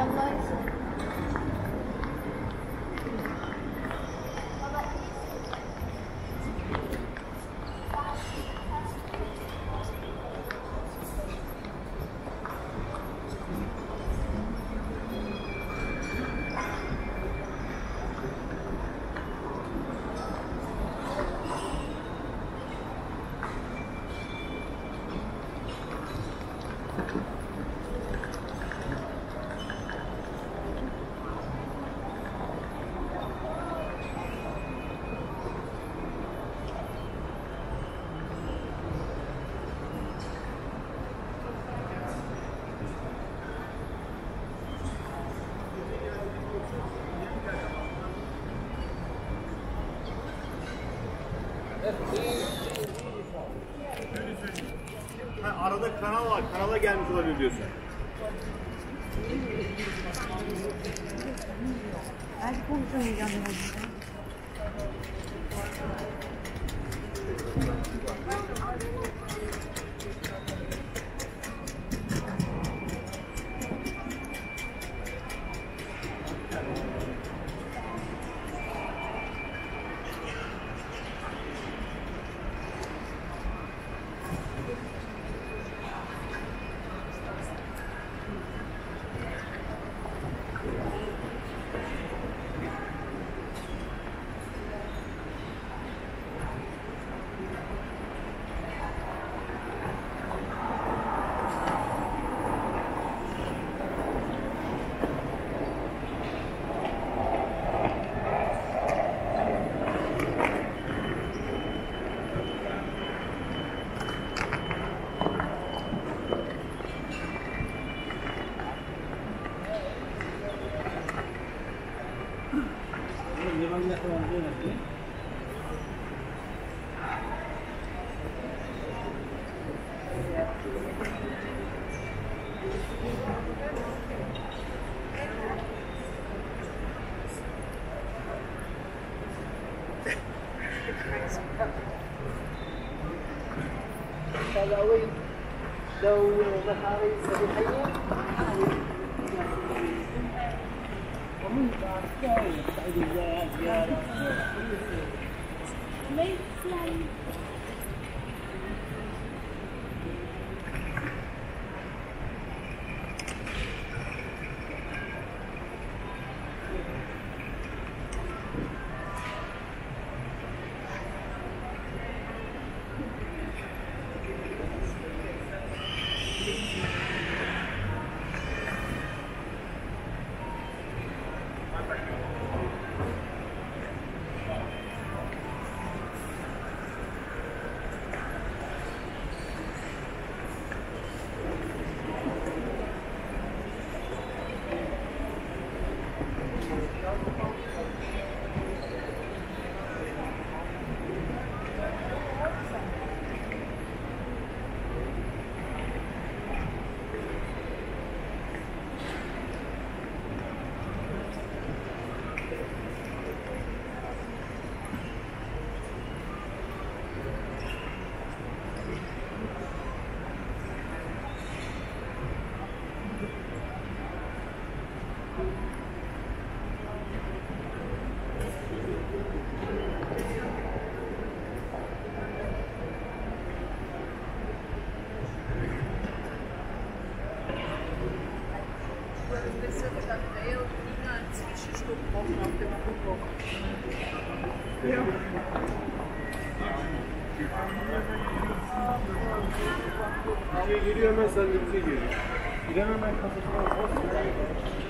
da mãe. arada kanal var. Kanala gelmiş olabilir diyorsun. Belki konuşamayacağım herhalde. Thank you. ظهري صبيحية ومن بعد ذلك Make Geliyor hemen sen de bize geliyor. Giremem ben kafasına basmıyorum.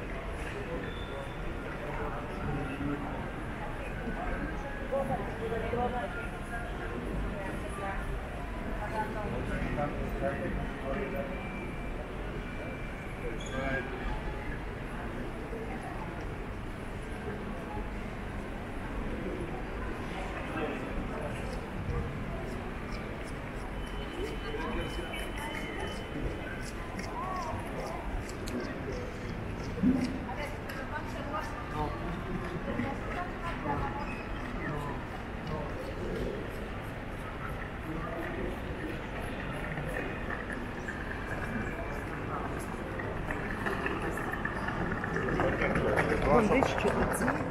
on this?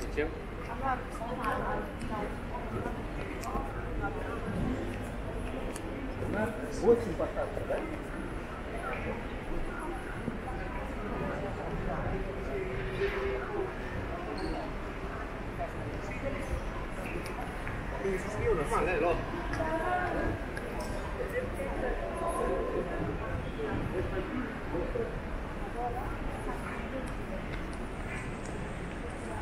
Зачем? Очень посадка, да? Vale, Thank you.